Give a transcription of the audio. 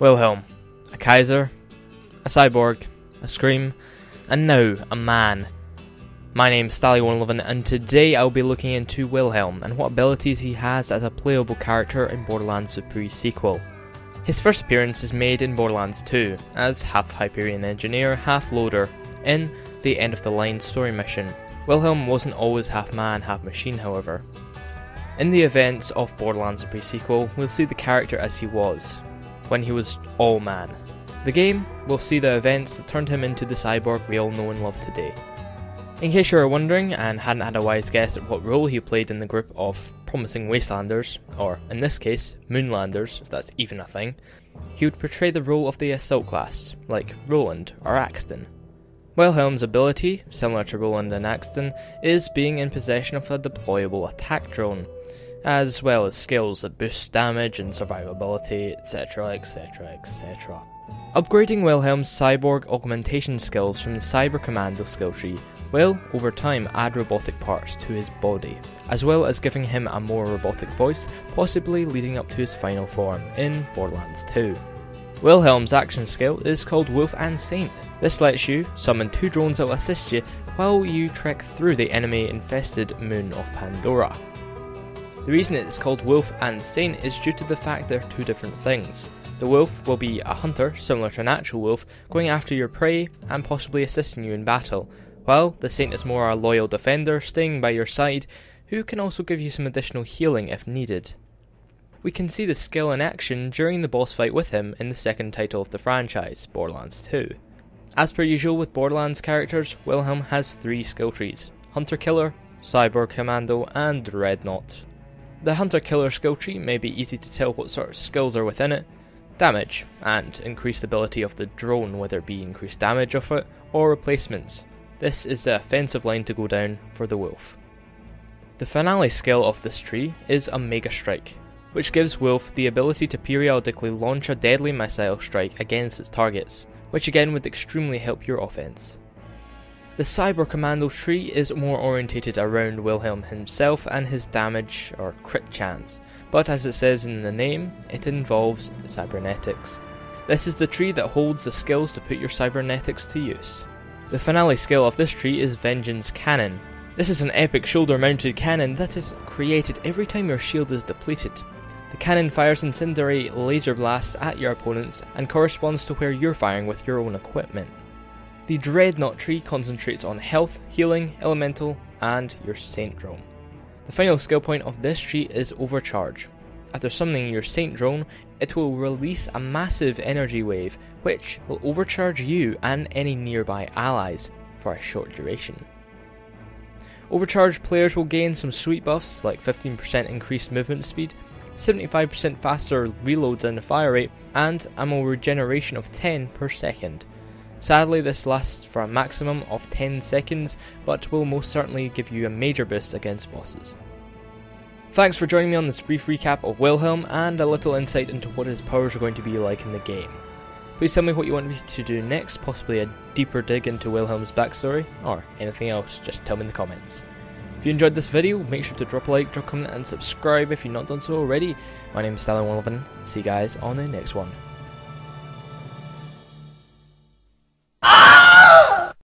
Wilhelm, a Kaiser, a cyborg, a Scream, and now a man. My name's Stalli111 and today I'll be looking into Wilhelm and what abilities he has as a playable character in Borderlands the pre-sequel. His first appearance is made in Borderlands 2 as half Hyperion engineer, half loader in the end of the line story mission. Wilhelm wasn't always half man, half machine however. In the events of Borderlands the pre-sequel, we'll see the character as he was, when he was all man. The game will see the events that turned him into the cyborg we all know and love today. In case you were wondering and hadn't had a wise guess at what role he played in the group of promising wastelanders, or in this case, moonlanders, if that's even a thing, he would portray the role of the assault class, like Roland or Axton. Wilhelm's ability, similar to Roland and Axton, is being in possession of a deployable attack drone, as well as skills that boost damage and survivability, etc., etc., etc. Upgrading Wilhelm's cyborg augmentation skills from the Cyber Commando skill tree will, over time, add robotic parts to his body, as well as giving him a more robotic voice, possibly leading up to his final form in Borderlands 2. Wilhelm's action skill is called Wolf and Saint. This lets you summon two drones that will assist you while you trek through the enemy infested moon of Pandora. The reason it is called Wolf and Saint is due to the fact they're two different things. The wolf will be a hunter, similar to an actual wolf, going after your prey and possibly assisting you in battle, while the saint is more a loyal defender, staying by your side, who can also give you some additional healing if needed. We can see the skill in action during the boss fight with him in the second title of the franchise, Borderlands 2. As per usual with Borderlands characters, Wilhelm has three skill trees Hunter Killer, Cyborg Commando, and Dreadnought. The Hunter Killer skill tree may be easy to tell what sort of skills are within it, damage, and increased ability of the drone, whether it be increased damage of it or replacements. This is the offensive line to go down for the Wolf. The finale skill of this tree is Omega Strike, which gives Wolf the ability to periodically launch a deadly missile strike against its targets, which again would extremely help your offense. The Cyber Commando tree is more orientated around Wilhelm himself and his damage or crit chance, but as it says in the name, it involves cybernetics. This is the tree that holds the skills to put your cybernetics to use. The finale skill of this tree is Vengeance Cannon. This is an epic shoulder mounted cannon that is created every time your shield is depleted. The cannon fires incendiary laser blasts at your opponents and corresponds to where you're firing with your own equipment. The Dreadnought tree concentrates on health, healing, elemental, and your Saint Drone. The final skill point of this tree is Overcharge. After summoning your Saint Drone, it will release a massive energy wave which will overcharge you and any nearby allies for a short duration. Overcharged players will gain some sweet buffs like 15% increased movement speed, 75% faster reloads and fire rate, and ammo regeneration of 10 per second. Sadly, this lasts for a maximum of 10 seconds, but will most certainly give you a major boost against bosses. Thanks for joining me on this brief recap of Wilhelm and a little insight into what his powers are going to be like in the game. Please tell me what you want me to do next, possibly a deeper dig into Wilhelm's backstory, or anything else, just tell me in the comments. If you enjoyed this video, make sure to drop a like, drop a comment, and subscribe if you've not done so already. My name is Stalli111. See you guys on the next one.